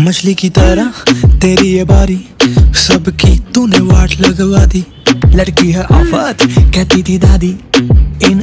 मछली की तरह तेरी ये बारी, सबकी तूने वाट लगवा दी। लड़की है आफत, कहती थी दादी, इन